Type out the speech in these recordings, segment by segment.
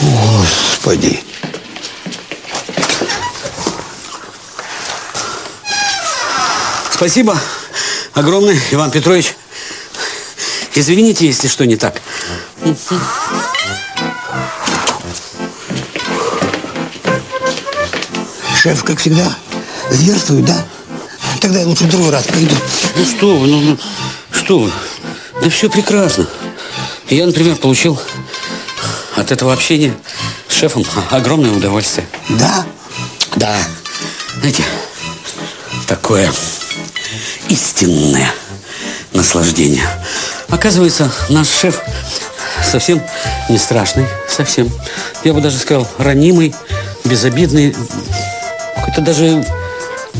Господи. Спасибо огромное, Иван Петрович. Извините, если что не так. Шеф, как всегда, зверствует, да? Тогда я лучше в другой раз пойду. Ну что вы, ну, ну, что вы? Да все прекрасно. Я, например, получил от этого общения с шефом огромное удовольствие. Да? Да. Знаете, такое истинное наслаждение. Оказывается, наш шеф совсем не страшный, совсем. Я бы даже сказал, ранимый, безобидный, какой-то даже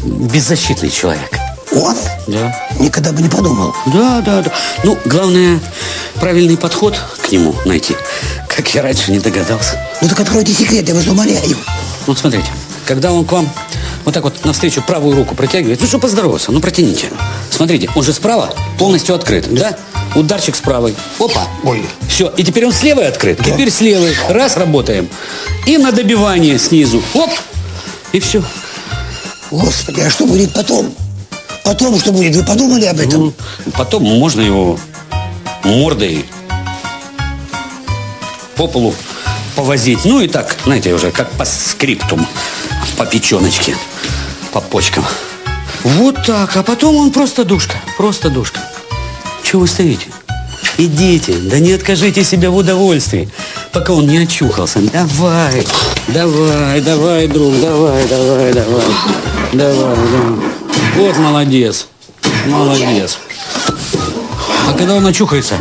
беззащитный человек. Он? Да. Никогда бы не подумал. Да, да, да. Ну, главное, правильный подход к нему найти, как я раньше не догадался. Ну так откройте секрет, я вас умоляю. Вот смотрите, когда он к вам вот так вот навстречу правую руку протягивает, ну что поздороваться, ну протяните. Смотрите, он же справа полностью открыт, да? Ударчик с правой. Опа. Ой. Все, и теперь он с левой открыт. Да. Теперь с левой. Раз, работаем. И на добивание снизу. Оп. И все. Господи, а что будет потом? Потом что будет? Вы подумали об этом? Ну, потом можно его мордой по полу повозить. Ну и так, знаете, уже как по скриптум, по печеночке, по почкам. Вот так, а потом он просто душка, просто душка. Чего вы стоите? Идите, да не откажите себя в удовольствии, пока он не очухался. Давай, давай, давай, друг, давай, давай, давай, давай, давай. Вот молодец, молодец. А когда он очухается,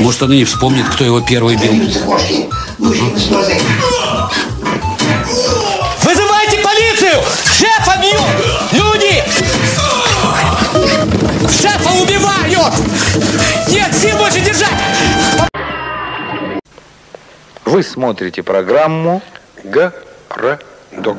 может, он и не вспомнит, кто его первый бил. Вы смотрите программу «Городок».